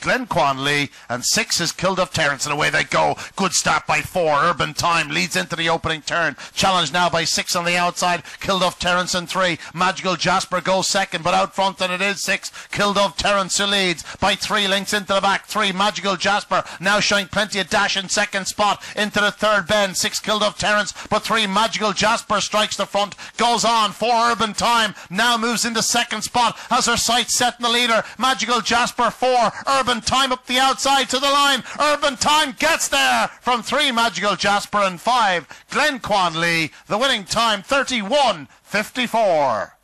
Glenquain Lee, and six is Killduff Terence, and away they go. Good start by four. Urban Time leads into the opening turn. Challenged now by six on the outside. Killduff Terence in three. Magical Jasper goes second, but out front, and it is six. Killduff Terence who leads by three lengths into the back. Three Magical Jasper now showing plenty of dash in second spot into the third bend. Six Killduff Terence, but three Magical Jasper strikes the front, goes on. Four Urban Time now moves into second spot, has her sights set in the leader. Magical Jasper four. Urban Time up the outside to the line. Urban Time gets there from three Magical Jasper and five Glenquain Lee. The winning time 31 54.